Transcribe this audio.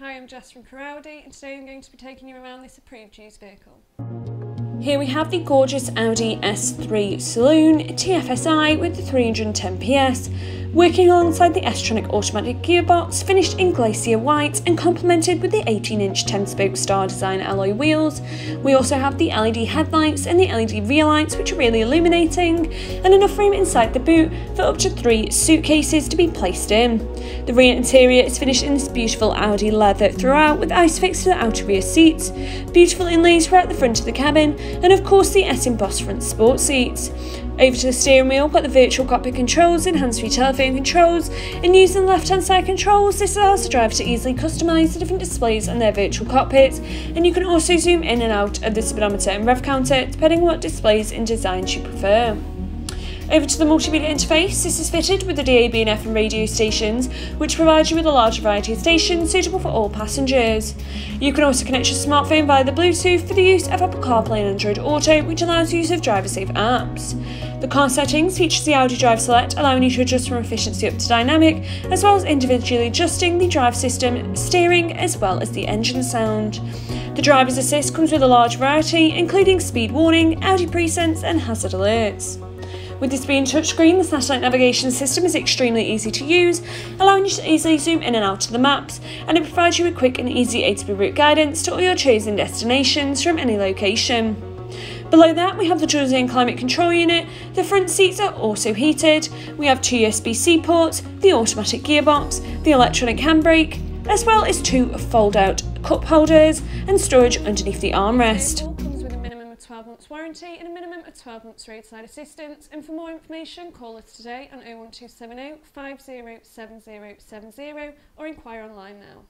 Hi, I'm Jess from Crewe Audi and today I'm going to be taking you around this approved used vehicle. Here we have the gorgeous Audi S3 Saloon TFSI with the 310 PS, working alongside the S-Tronic automatic gearbox finished in glacier white and complemented with the 18-inch 10-spoke star design alloy wheels. We also have the LED headlights and the LED rear lights which are really illuminating, and enough room inside the boot for up to three suitcases to be placed in. The rear interior is finished in this beautiful Audi leather throughout with ISOFIX to the outer rear seats, beautiful inlays throughout the front of the cabin, and of course the S embossed front sport seats. Over to the steering wheel, got the virtual cockpit controls and hands-free telephone controls, and using the left-hand side controls, this allows the driver to easily customise the different displays on their virtual cockpits, and you can also zoom in and out of the speedometer and rev counter depending on what displays and designs you prefer. Over to the multimedia interface, this is fitted with the DAB and FM radio stations, which provide you with a large variety of stations suitable for all passengers. You can also connect your smartphone via the Bluetooth for the use of Apple CarPlay and Android Auto, which allows use of driver-safe apps. The car settings features the Audi Drive Select, allowing you to adjust from efficiency up to dynamic, as well as individually adjusting the drive system, steering, as well as the engine sound. The driver's assist comes with a large variety, including speed warning, Audi pre sense, and hazard alerts. With this being touchscreen, the satellite navigation system is extremely easy to use, allowing you to easily zoom in and out of the maps, and it provides you with quick and easy A to B route guidance to all your chosen destinations from any location. Below that, we have the dual-zone climate control unit. The front seats are also heated. We have two USB-C ports, the automatic gearbox, the electronic handbrake, as well as two fold-out cup holders and storage underneath the armrest. 12 months warranty and a minimum of 12 months roadside assistance. And for more information, call us today on 01270 507070 or inquire online now.